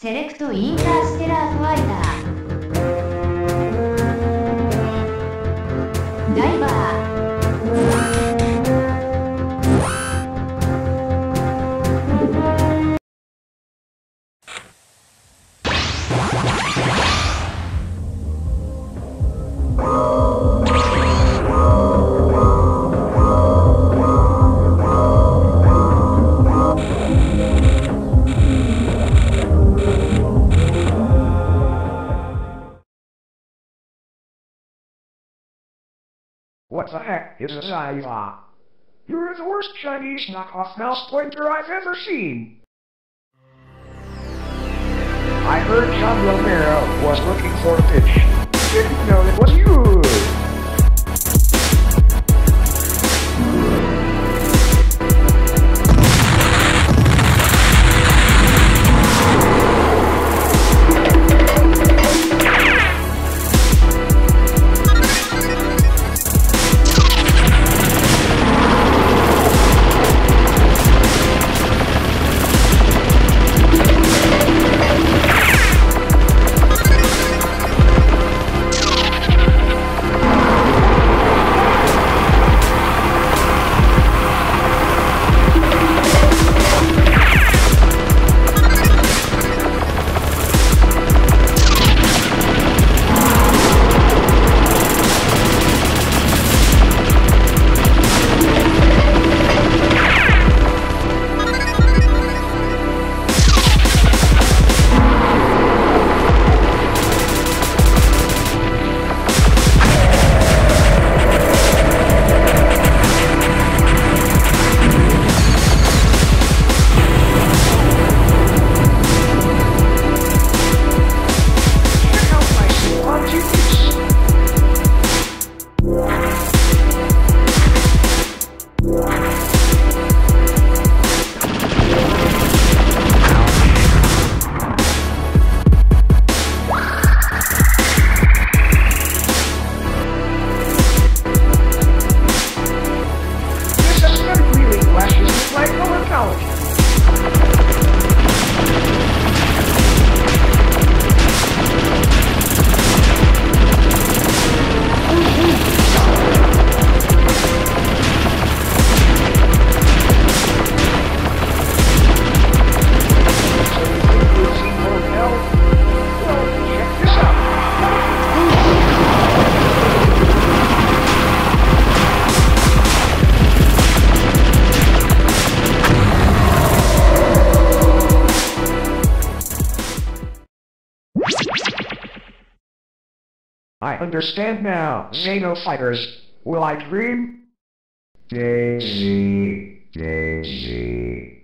セレクトインターステラーファイター。ダイバー「What the heck is a Zaiva? You're the worst Chinese knockoff mouse pointer I've ever seen. I heard John Romero was looking for a pitch. Didn't know it was you. I understand now, Xeno fighters. Will I dream? Daisy, Daisy.